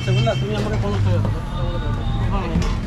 segunda, segunda, segunda,